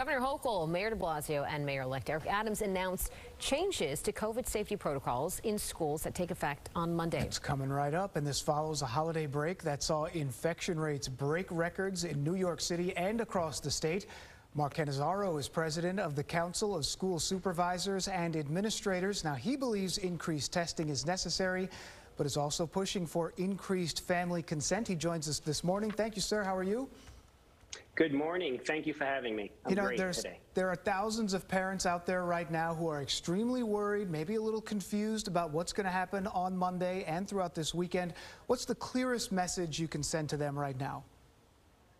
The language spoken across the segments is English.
Governor Hochul, Mayor de Blasio, and Mayor-elect Eric Adams announced changes to COVID safety protocols in schools that take effect on Monday. It's coming right up, and this follows a holiday break that saw infection rates break records in New York City and across the state. Mark Cannizzaro is president of the Council of School Supervisors and Administrators. Now, he believes increased testing is necessary, but is also pushing for increased family consent. He joins us this morning. Thank you, sir. How are you? Good morning. Thank you for having me. I'm you know, great there's, today. there are thousands of parents out there right now who are extremely worried, maybe a little confused about what's going to happen on Monday and throughout this weekend. What's the clearest message you can send to them right now?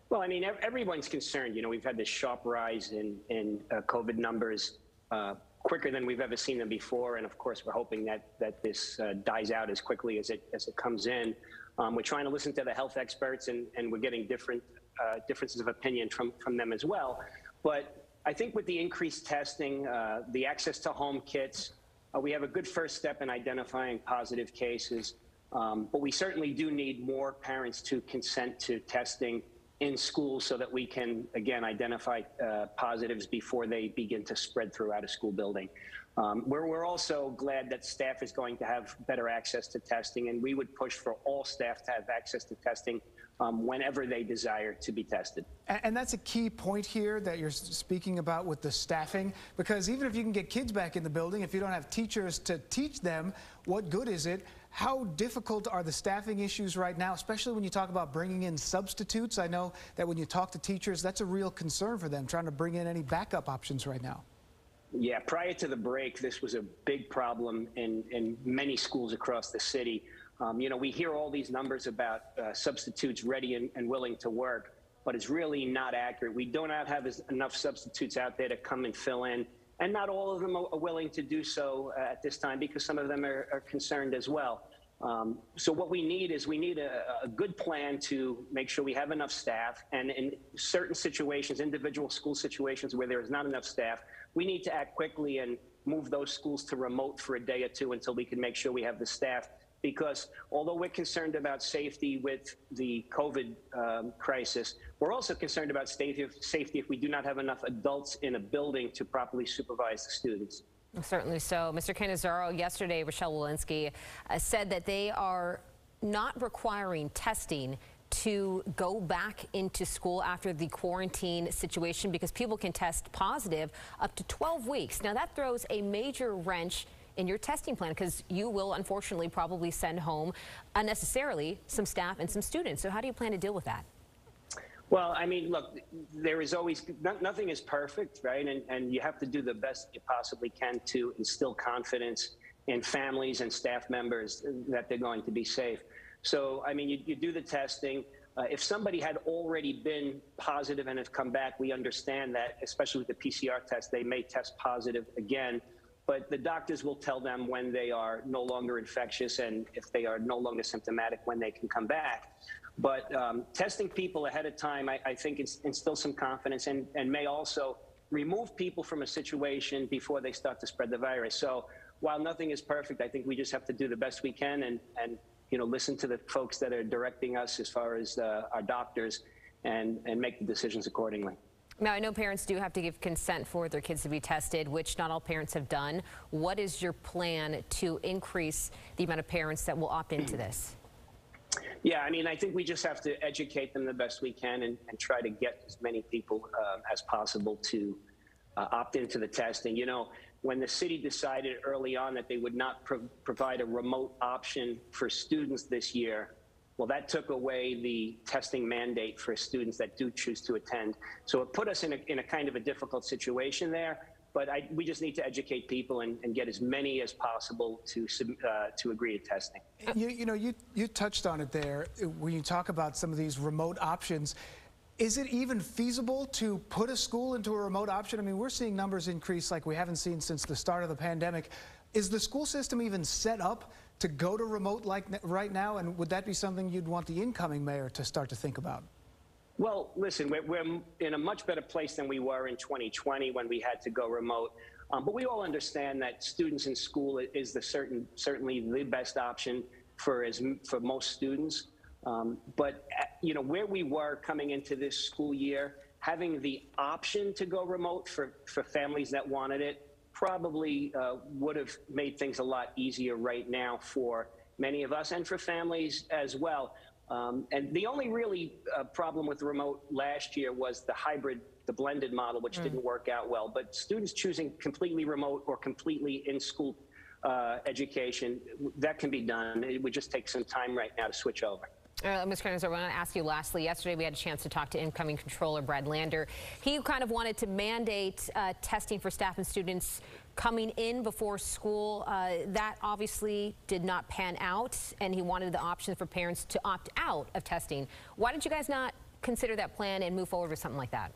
Well, I mean, everyone's concerned. You know, we've had this sharp rise in, in uh, COVID numbers uh, quicker than we've ever seen them before. And of course, we're hoping that, that this uh, dies out as quickly as it, as it comes in. Um, we're trying to listen to the health experts, and, and we're getting different uh, differences of opinion from, from them as well. But I think with the increased testing, uh, the access to home kits, uh, we have a good first step in identifying positive cases. Um, but we certainly do need more parents to consent to testing in schools so that we can, again, identify uh, positives before they begin to spread throughout a school building. Um, we're, we're also glad that staff is going to have better access to testing, and we would push for all staff to have access to testing um, whenever they desire to be tested. And, and that's a key point here that you're speaking about with the staffing, because even if you can get kids back in the building, if you don't have teachers to teach them, what good is it? How difficult are the staffing issues right now, especially when you talk about bringing in substitutes? I know that when you talk to teachers, that's a real concern for them, trying to bring in any backup options right now. Yeah, prior to the break, this was a big problem in, in many schools across the city. Um, you know, we hear all these numbers about uh, substitutes ready and, and, willing to work, but it's really not accurate. We do not have enough substitutes out there to come and fill in. And not all of them are willing to do so uh, at this time because some of them are, are concerned as well. Um, so what we need is we need a, a, good plan to make sure we have enough staff. And in certain situations, individual school situations where there is not enough staff, we need to act quickly and move those schools to remote for a day or two until we can make sure we have the staff. Because although we're concerned about safety with the COVID um, crisis, we're also concerned about safety if we do not have enough adults in a building to properly supervise the students. Certainly so. Mr. Cannizzaro, yesterday, Rochelle Walensky uh, said that they are not requiring testing to go back into school after the quarantine situation because people can test positive up to 12 weeks. Now, that throws a major wrench in your testing plan because you will unfortunately probably send home unnecessarily some staff and some students. So how do you plan to deal with that? Well, I mean, look, there is always nothing is perfect, right? And, and you have to do the best you possibly can to instill confidence in families and staff members that they're going to be safe. So, I mean, you, you do the testing. Uh, if somebody had already been positive and has come back, we understand that, especially with the PCR test, they may test positive again. But the doctors will tell them when they are no longer infectious and if they are no longer symptomatic when they can come back. But um, testing people ahead of time, I, I think, instills some confidence and, and may also remove people from a situation before they start to spread the virus. So while nothing is perfect, I think we just have to do the best we can and, and you know, listen to the folks that are directing us as far as uh, our doctors and, and make the decisions accordingly. Now, I know parents do have to give consent for their kids to be tested, which not all parents have done. What is your plan to increase the amount of parents that will opt into this? Yeah, I mean, I think we just have to educate them the best we can and, and try to get as many people uh, as possible to uh, opt into the testing. You know, when the city decided early on that they would not pro provide a remote option for students this year, well, that took away the testing mandate for students that do choose to attend. So it put us in a, in a kind of a difficult situation there but I, we just need to educate people and, and, get as many as possible to uh, to agree to testing. You, you know, you you touched on it there when you talk about some of these remote options. Is it even feasible to put a school into a remote option? I mean, we're seeing numbers increase like we haven't seen since the start of the pandemic. Is the school system even set up to go to remote like right now? And would that be something you'd want the incoming mayor to start to think about? Well, listen, we're, we're, in a much better place than we were in 2020 when we had to go remote. Um, but we all understand that students in school is the certain, certainly the best option for as for most students. Um, but uh, you know where we were coming into this school year, having the option to go remote for, for families that wanted it probably uh, would have made things a lot easier right now for many of us and for families as well. Um, and the only really uh, problem with remote last year was the hybrid, the blended model, which didn't work out well. But students choosing completely remote or completely in school uh, education, that can be done. It would just take some time right now to switch over. Uh, Ms. Krenzer, I want to ask you lastly. Yesterday, we had a chance to talk to incoming controller Brad Lander. He kind of wanted to mandate uh, testing for staff and students coming in before school. Uh, that obviously did not pan out, and he wanted the option for parents to opt out of testing. Why did you guys not consider that plan and move forward with something like that?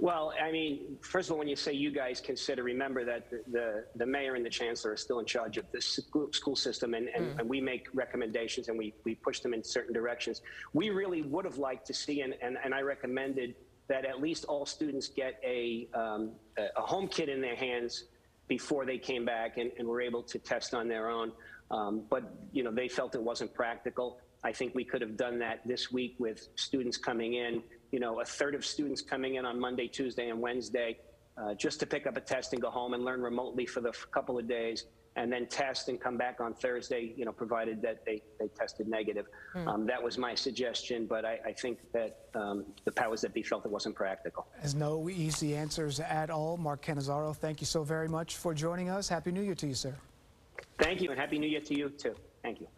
Well, I mean, first of all, when you say you guys consider, remember that the, the, the mayor and the chancellor are still in charge of the school, school system, and, and, and, we make recommendations and we, we push them in certain directions. We really would have liked to see, and, and, and I recommended that at least all students get a, um, a home kit in their hands before they came back and, and were able to test on their own. Um, but, you know, they felt it wasn't practical. I think we could have done that this week with students coming in, you know, a third of students coming in on Monday, Tuesday, and Wednesday uh, just to pick up a test and go home and learn remotely for the couple of days and then test and come back on Thursday, you know, provided that they, they tested negative. Hmm. Um, that was my suggestion, but I, I think that um, the powers that be felt it wasn't practical. As no easy answers at all. Mark Cannizzaro, thank you so very much for joining us. Happy New Year to you, sir. Thank you, and Happy New Year to you, too. Thank you.